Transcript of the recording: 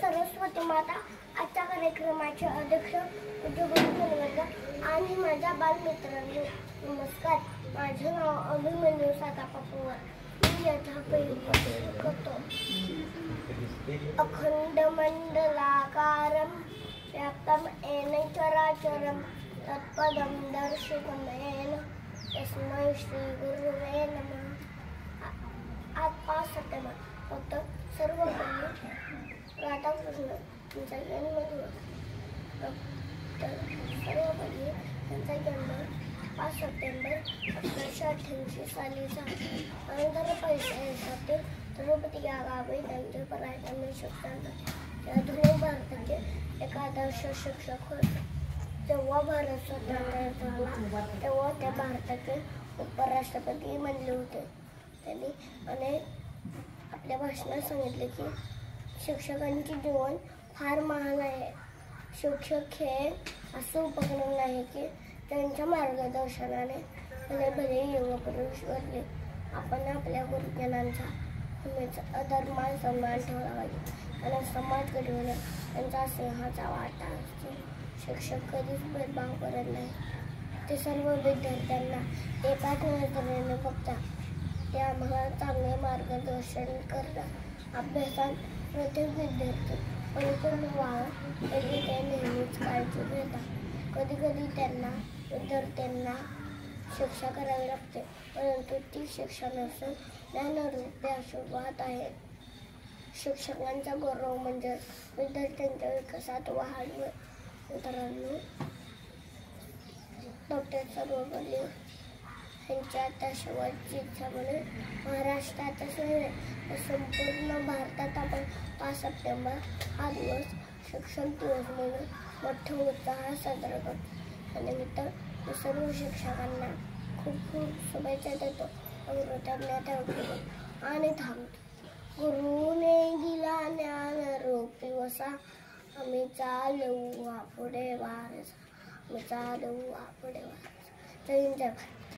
सरस्वती माता आजच्या कार्यक्रमाचे अध्यक्ष आणि माझ्या बालमित्रांनो नमस्कार. माझे नाव अभिमन्यू साता पवार मी यथा पहिली करतो. अखंड मंडलाकारं व्याप्तं येन चराचरं तत्पदं दर्शितं येन तस्मै श्रीगुरुवे नमः. आ- आज पाच सप्टेंबर फक्त सर्व पहिले राधाकृष्ण यांचा जन्मदिवस तर सर्व पहिले त्यांचा जन्म पाच सप्टेंबर अठराशे अठ्ठ्याऐंशी साली झाला. नंतर पैशासाठी तिरुपती या गावी त्यांचे पराक्रमी मिळू शकतात आधुनिक भारताचे एक आदर्श शिक्षक होते. जेव्हा भारत स्वतंत्र झाला तेव्हा ते भारताचे उपराष्ट्रपती बनले होते. त्यांनी अनेक आपल्या भाषणात सांगितले की शिक्षकांचे जीवन फार महान आहे. शिक्षक हे असं उपक्रम नाही की त्यांच्या मार्गदर्शनाने भले भले युवा पुरुष बनले आपण आपल्या गुरुजनांचा नेहमीच अधर्मान सन्मान ठेवला पाहिजे आणि समाज घडवणं त्यांचा सिंहाचा वाटा असतो. शिक्षक कधीच भेदभाव करत नाही. ते सर्व विद्यार्थ्यांना एकाच नजरेने बघतात ते आम्हाला चांगले मार्गदर्शन करतात अभ्यासात प्रत्येक विद्यार्थी परिपूर्ण व्हावं याची ते नेहमीच काळजी घेतात. कधी कधी त्यांना विद्यार्थ्यांना शिक्षा करावी लागते परंतु ती शिक्षा नसून ज्ञानरूपी आशीर्वाद आहे. शिक्षकांचा गौरव म्हणजे विद्यार्थ्यांच्या विकासात वाढ मित्रांनो डॉक्टर सर्वपल्ली यांच्या आता शेवटची इच्छा म्हणून महाराष्ट्रातच नव्हे तर संपूर्ण भारतात आपण पाच सप्टेंबर हा दिवस शिक्षण दिवस म्हणून मोठ्या उत्साहात साजरा करतो. त्यानिमित्त मी सर्व शिक्षकांना खूप खूप शुभेच्छा देतो. आणि कृतज्ञता आणि थांबतो. गुरुने दिला ज्ञान रोपी वसा. आम्ही चालू हा पुढे वारसा. आम्ही चालू हा पुढे वारसा. जय हिंद, जय